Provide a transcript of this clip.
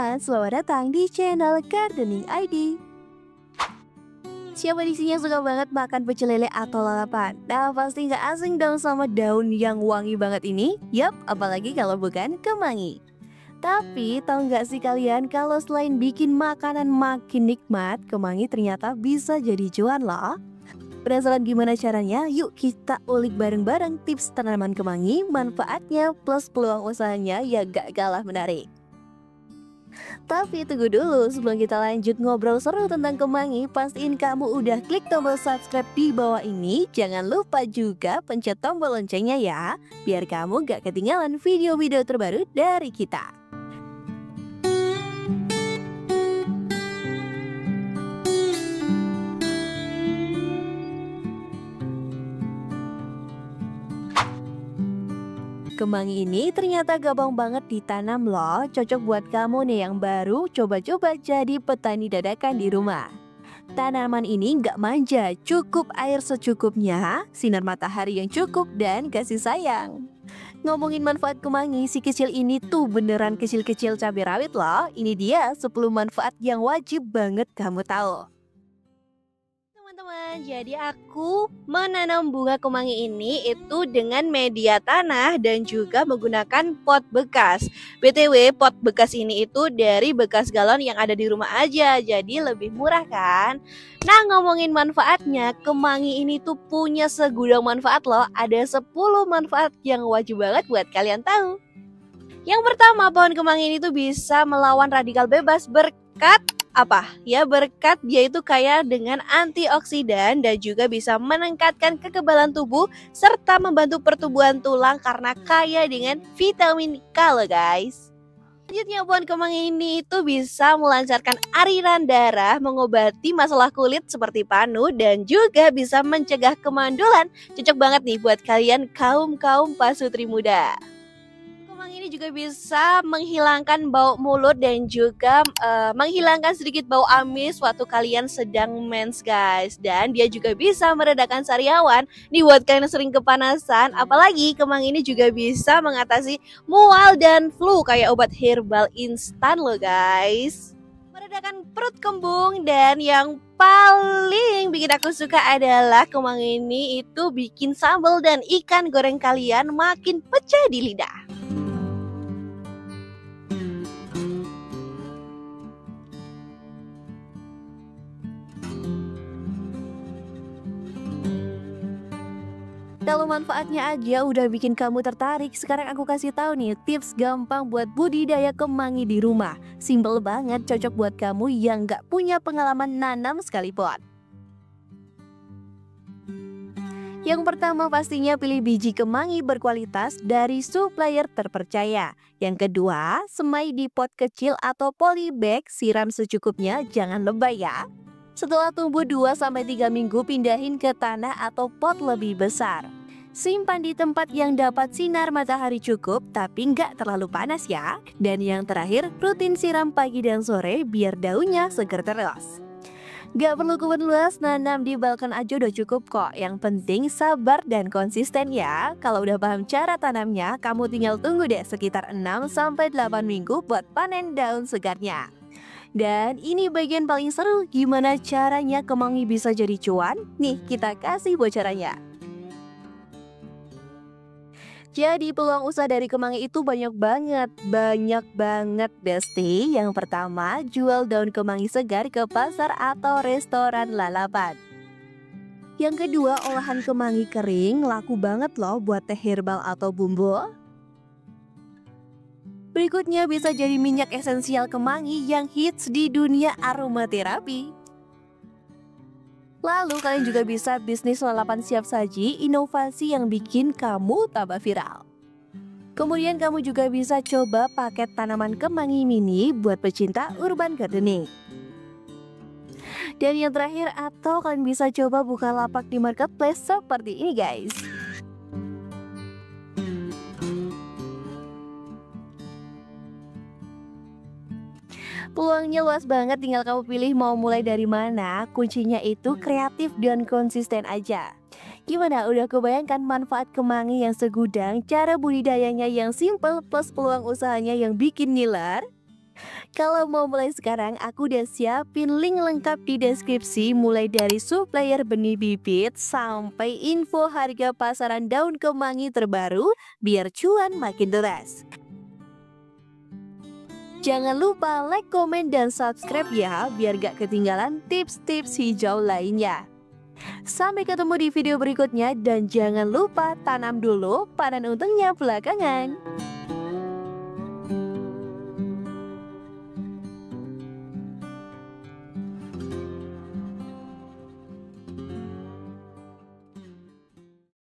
teman-teman, selamat datang di channel Gardening ID. Siapa di sini yang suka banget makan pecel lele atau lalapan? Nah, pasti nggak asing dong sama daun yang wangi banget ini. Yap, apalagi kalau bukan kemangi. Tapi tahu nggak sih kalian kalau selain bikin makanan makin nikmat, kemangi ternyata bisa jadi cuan loh. Penasaran gimana caranya? Yuk kita ulik bareng-bareng tips tanaman kemangi, manfaatnya plus peluang usahanya ya gak kalah menarik. Tapi tunggu dulu sebelum kita lanjut ngobrol seru tentang kemangi Pastiin kamu udah klik tombol subscribe di bawah ini. Jangan lupa juga pencet tombol loncengnya ya Biar kamu gak ketinggalan video-video terbaru dari kita Kemangi ini ternyata gampang banget ditanam loh, cocok buat kamu nih yang baru coba-coba jadi petani dadakan di rumah. Tanaman ini nggak manja, cukup air secukupnya, sinar matahari yang cukup, dan kasih sayang. Ngomongin manfaat kemangi, si kecil ini tuh beneran kecil-kecil cabai rawit loh. Ini dia 10 manfaat yang wajib banget kamu tahu teman-teman, jadi aku menanam bunga kemangi ini itu dengan media tanah dan juga menggunakan pot bekas. BTW, pot bekas ini itu dari bekas galon yang ada di rumah aja, jadi lebih murah kan? Nah, ngomongin manfaatnya, kemangi ini tuh punya segudang manfaat loh. Ada 10 manfaat yang wajib banget buat kalian tahu. Yang pertama, pohon kemangi ini tuh bisa melawan radikal bebas berkat apa? Ya berkat dia itu kaya dengan antioksidan dan juga bisa meningkatkan kekebalan tubuh serta membantu pertumbuhan tulang karena kaya dengan vitamin K loh guys. Selanjutnya pohon kemang ini itu bisa melancarkan aliran darah, mengobati masalah kulit seperti panu dan juga bisa mencegah kemandulan. Cocok banget nih buat kalian kaum-kaum pasutri muda ini juga bisa menghilangkan bau mulut dan juga uh, menghilangkan sedikit bau amis waktu kalian sedang mens guys. Dan dia juga bisa meredakan sariawan nih buat kalian yang sering kepanasan. Apalagi kemang ini juga bisa mengatasi mual dan flu kayak obat herbal instan loh guys. Meredakan perut kembung dan yang paling bikin aku suka adalah kemang ini itu bikin sambal dan ikan goreng kalian makin pecah di lidah. Kalau manfaatnya aja udah bikin kamu tertarik, sekarang aku kasih tahu nih tips gampang buat budidaya kemangi di rumah. Simple banget, cocok buat kamu yang gak punya pengalaman nanam sekalipun. Yang pertama pastinya pilih biji kemangi berkualitas dari supplier terpercaya. Yang kedua, semai di pot kecil atau polybag, siram secukupnya, jangan lebay ya. Setelah tumbuh 2-3 minggu pindahin ke tanah atau pot lebih besar. Simpan di tempat yang dapat sinar matahari cukup tapi nggak terlalu panas ya. Dan yang terakhir, rutin siram pagi dan sore biar daunnya seger terus. Gak perlu kebun luas, nanam di balkon aja udah cukup kok. Yang penting sabar dan konsisten ya. Kalau udah paham cara tanamnya, kamu tinggal tunggu deh sekitar 6-8 minggu buat panen daun segarnya. Dan ini bagian paling seru, gimana caranya kemangi bisa jadi cuan? Nih, kita kasih bocorannya. Jadi peluang usaha dari kemangi itu banyak banget, banyak banget Besti. Yang pertama, jual daun kemangi segar ke pasar atau restoran lalapan. Yang kedua, olahan kemangi kering laku banget loh buat teh herbal atau bumbu. Berikutnya bisa jadi minyak esensial kemangi yang hits di dunia aromaterapi. Lalu kalian juga bisa bisnis lalapan siap saji, inovasi yang bikin kamu tambah viral. Kemudian kamu juga bisa coba paket tanaman kemangi mini buat pecinta urban gardening. Dan yang terakhir atau kalian bisa coba buka lapak di marketplace seperti ini guys. Peluangnya luas banget tinggal kamu pilih mau mulai dari mana. Kuncinya itu kreatif dan konsisten aja. Gimana? Udah kebayangkan manfaat kemangi yang segudang Cara budidayanya yang simple plus peluang usahanya yang bikin ngiler? Kalau mau mulai sekarang, aku udah siapin link lengkap di deskripsi mulai dari supplier benih bibit sampai info harga pasaran daun kemangi terbaru biar cuan makin deras. Jangan lupa like, komen, dan subscribe ya biar gak ketinggalan tips-tips hijau lainnya. Sampai ketemu di video berikutnya dan jangan lupa tanam dulu panen untungnya belakangan.